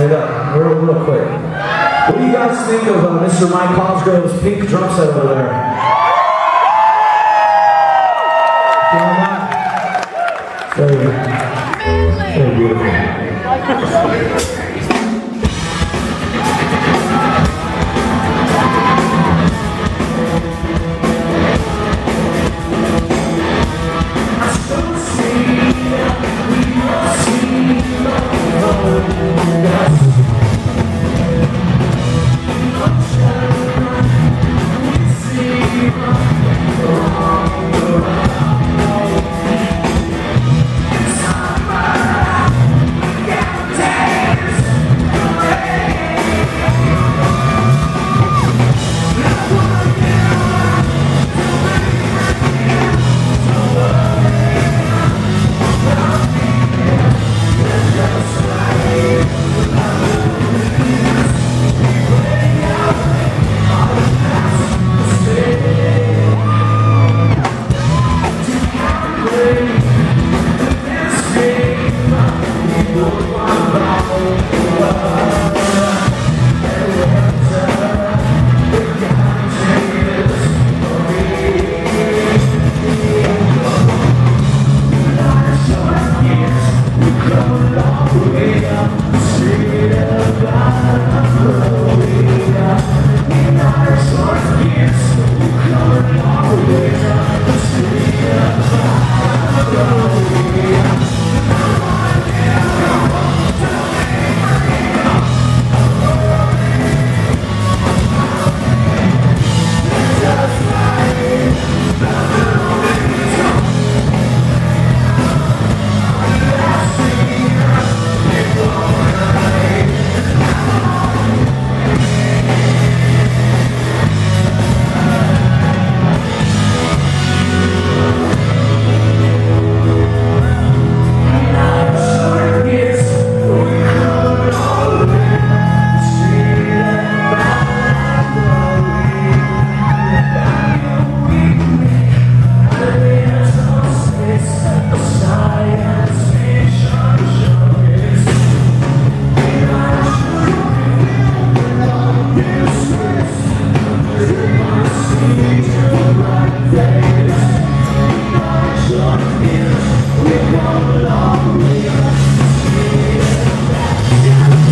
Wait up, real, real quick. What do you guys think of uh, Mr. Mike Cosgrove's pink drum set over there? Very, very beautiful. Yeah. Oh, oh, oh. We come along, we are here, that's